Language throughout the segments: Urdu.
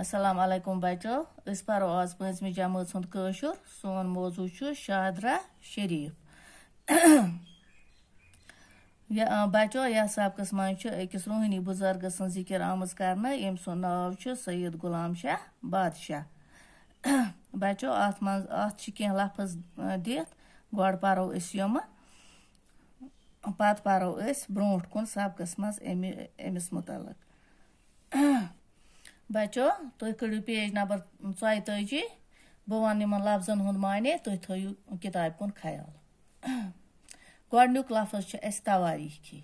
السلام علیکم بچو اس پرو آز پانچمہ جماعت ہند قشر سون موضوع شادرہ شریف بچو یہ سبقس مز أکس روحانی بزرگ سن ذکر آمز کرنا یم سن ناو سید غلام شاہ بادشاہ بچو ات مز ات کی لفظ دت گۄڈ پرو أسۍ یِمہٕ پتہٕ پرو أسۍ برونٛٹھ کُن سبقس منٛز امہِ أمِس مُتعلق بچو تُہۍ کٔڑِو پیج نمبر ژۄیہِ تٲجی بہٕ ونہٕ یِمن لفظن ہُنٛد معنے تُہۍ تھٲیِو کِتابہِ کُن خیال گۄڈنیُک لفظ چھُ اَسہِ تواریٖخی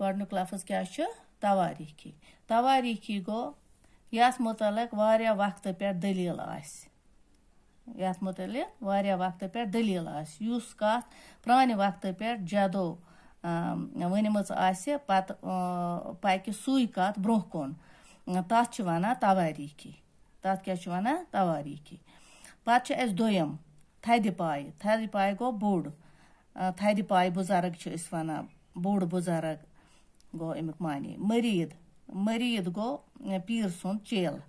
گۄڈنیُک لفظ کیٛاہ چھُ تواریٖخی تواریٖخی گوٚو یتھ مُتعلق واریاہ وقتہٕ پٮ۪ٹھ دٔلیٖل آسہِ یتھ مُتعلق واریاہ وقتہٕ پٮ۪ٹھ دٔلیٖل آسہِ یُس کتھ وقتہٕ پٮ۪ٹھ جدو ؤنمٕژ آسہِ پتہٕ پکہِ سُے کتھ برونٛہہ کُن تتھ چھِ ونان تواریٖخی تتھ کیٛاہ چھِ ونان تواریٖخی پتہٕ چھِ اسہِ دوٚیِم تھدِ پایہِ تھدِ پایہِ گوٚو بوٚڑ تھدِ پایہِ بُزرگ چھِ أسۍ ونان بوٚڑ بُزرگ گوٚو امیُک معنے مٔریٖد مٔریٖد گوٚو پیٖر سُنٛد چیلہٕ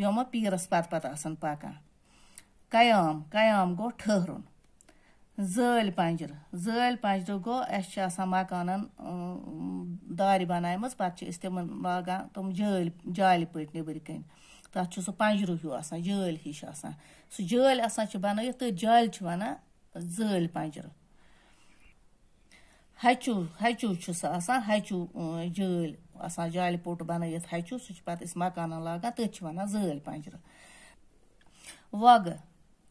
یِمہٕ پیٖرس پتہٕ پتہٕ آسان پکان قیام قیام گوٚو ٹھٔہرُن زٲلۍ پنجرٕ. زٲلۍ پنجرٕ گوٚو اسہِ چھِ آسان مکانن دارِ بنایمٕژ، پتہٕ چھِ أسۍ تِمن لاگان تِم جٲلۍ، جالہِ پٲٹھۍ نیبٕرۍ کِنۍ. تتھ چھُ سُہ پنجرٕ ہیوٗ آسان، جٲلۍ ہِش آسان. سُہ جٲلۍ آسان چھِ بنٲیِتھ تٔتھۍ جالہِ چھِ ونان زٲلۍ پنجرٕ. ہچوٗ ہچوٗ چھُ سُہ آسان، ہچوٗ جٲلۍ آسان، جالہِ پوٚٹ بنٲیِتھ ہچوٗ، سُہ چھُ پتہٕ أسۍ مکانن لاگان، تٔتھۍ چھِ ونان زٲلۍ پنجرٕ. وۄگہٕ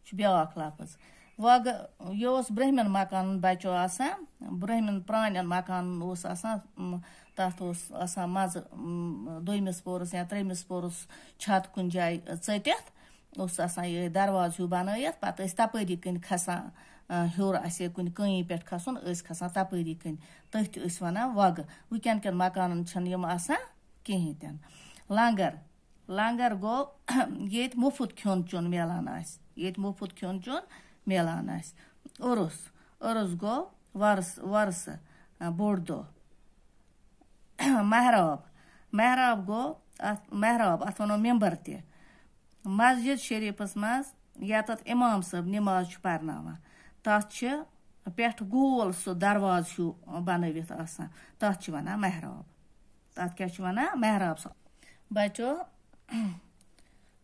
چھُ بیاکھ لفظ. وۄگہٕ یہِ اوس برٛنٛہمٮ۪ن مکانن بچو آسان برٛنٛہمٮ۪ن پرانٮ۪ن مکانن اوس آسان تتھ اوس آسان مزٕ دوٚیمِس پورس یا ترٛیٚیمِس پورس چھت کُنہِ جایہِ ژٔٹِتھ اوس آسان یِہے درواز ہیوٗ بنٲیِتھ پتہٕ ٲسۍ تپٲری کِنۍ کھسان ہیوٚر آسہِ ہے کُنہِ کٔنی پٮ۪ٹھ کھسُن ٲسۍ کھسان تپٲری کِنۍ تٔتھۍ ٲسۍ ونان وۄگہٕ وٕنکٮ۪ن کٮ۪ن مکانن چھنہٕ یِم آسان کہیٖنۍ تہِ نہٕ لنگر لنگر گوٚو ییٚتہِ مُفت کھیوٚن چیوٚن میلان آسہِ ییٚتہِ مُفت کھیوٚن چیوٚن میلان آسہِ عُرُس عُرُس گوٚو وۄرس وۄرسہٕ بوٚڑ دۄہ محراب محراب گوٚو اتھ محراب اتھ ونو ممبر تہِ مسجد شریٖفس منٛز یتتھ امام صٲب نِماز چھُ پرناوان تتھ چھِ پٮ۪ٹھٕ گول سُہ درواز ہیوٗ بنٲوِتھ آسان تتھ چھِ ونان محراب تتھ کیٛاہ چھِ ونان محراب سُہ بچو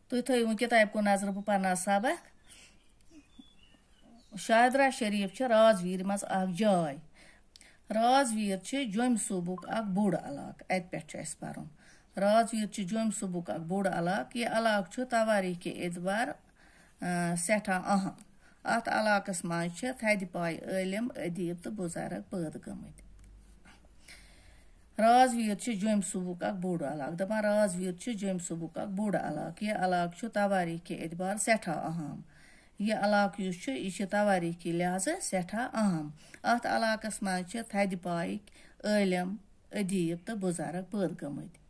تُہۍ تھٲیِو وۄنۍ کِتابہِ کُن نظر بہٕ پرناو سبق شادرا شریٖف چھِ رازویٖر منٛز اکھ جاے۔ رازویٖر چھِ جوٚمہِ صوٗبُک اکھ بوٚڑ علاقہٕ، اَتہِ پٮ۪ٹھ چھُ اَسہِ پرُن۔ رازویٖر چھِ جوٚمہِ صوٗبُک اکھ بوٚڑ علاقہٕ، یہِ علاقہٕ چھُ تواریٖخ اعتبار سٮ۪ٹھاہ اہم۔ اتھ علاقس منٛز چھِ تھدِ پایہِ عٲلِم، ادیٖب تہٕ بُزرگ پٲدٕ گٔمٕتۍ۔ رازویٖر چھِ جوٚمہِ صوٗبُک اکھ بوٚڑ علاقہٕ۔ دپان رازویٖر چھِ جوٚمہِ صوٗبُک اکھ بوٚڑ علاقہٕ، یہِ علاقہٕ چھُ تواریٖخ اعتبار سٮ۪ٹھاہ اہم۔ یہ علاقہٕ یُس چھُ، یہِ چھُ تواریٖخی لحاظہٕ سٮ۪ٹھاہ اہم۔ اتھ علاقس منٛز چھِ تھدِ پایِکۍ عٲلِم ادیٖب تہٕ بُزرگ پٲدٕ گٔمٕتۍ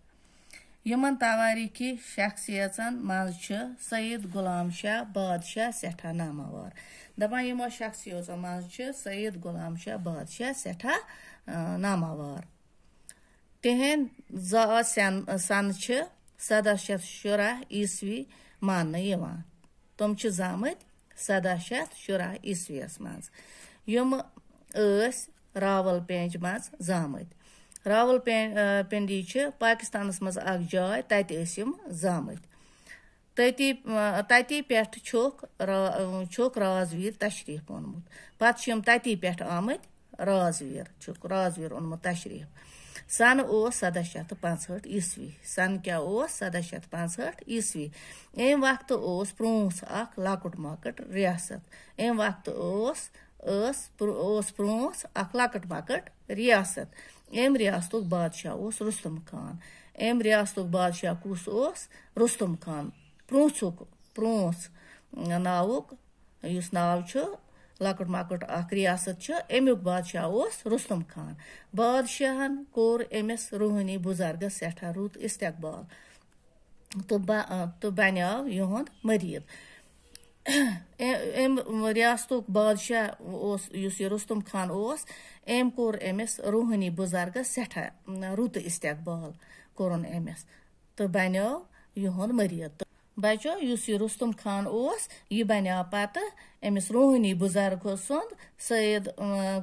یِمن تواریٖخی شخصیژن منٛز چھِ سعید غلام شاہ بادشاہ سٮ۪ٹھاہ ناماوار دپان یِمو شخصیژو منٛز چھِ سعید غلام شاہ بادشاہ سٮ۪ٹھاہ ناماوار تِہنٛدۍ زا سٮ۪ن سنہٕ چھِ سدہ شیٚتھ شُراہ عیٖسوی ماننہٕ یِوان۔ تِم چھِ زامٕتۍ۔ سدہ شیٚتھ شُراہ عیٖسویس منٛز، یِم ٲسۍ راول پینٛج منٛز زامٕتۍ۔ راول پنڈی چھِ پاکستانس منٛز اکھ جاے، تتہِ ٲسۍ یِم زامٕتۍ۔ تٔتی تتی پٮ۪ٹھ چھُکھ را، چھُکھ رازویٖر تشریٖف اوٚنمُت۔ پتہٕ چھِ یِم تتی پٮ۪ٹھ آمٕتۍ، رازویٖر، چھُکھ رازویٖر اوٚنمُت تشریٖف۔ سن اوس سدہ شیٚتھ پانٛژہٲٹھ عیٖسوی سن کیٛاہ اوس سدہ شیٚتھ پانٛژہٲٹھ عیٖسوی امہِ وقتہٕ اوس پرٛونٛژھ اکھ لۄکُٹ مۄکٕٹ رِیاست امہِ وقتہٕ اوس ٲس اوس پرٛونٛژھ اکھ لۄکٕٹ مۄکٕٹ رِیاست امہِ رِیاستُک بادشاہ اوس رُستُم خان امہِ رِیاستُک بادشاہ کُس اوس رُستُم خان پرٛونٛژھُک پرٛونٛژھ ناوُک یُس ناو چھُ لۄکُٹ مۄکُٹ اکھ رِیاست چھُ، امیُک بادشاہ اوس رُستُم خان۔ بادشاہن کوٚر أمِس روٗحٲنی بُزرگس سٮ۪ٹھاہ رُت استقبال۔ تہٕ تہٕ بنیٛاو یِہُنٛد مٔریٖد أمۍ رِیاستُک بادشاہ اوس، یُس یہِ رُستُم خان اوس أمۍ کوٚر أمِس روٗحٲنی بُزرگس سٮ۪ٹھاہ رُت استقبال کوٚرُن أمِس تو بنیو یہن مرید بچو اس یہ رستم خان اس یہ بنیو پتہ امس روحنی بزرگ سند سید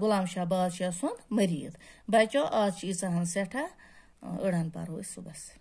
غلام شاہ بادشاہ سند مرید بچو آج ایسا ہن سٹھا اڑان پرو صبح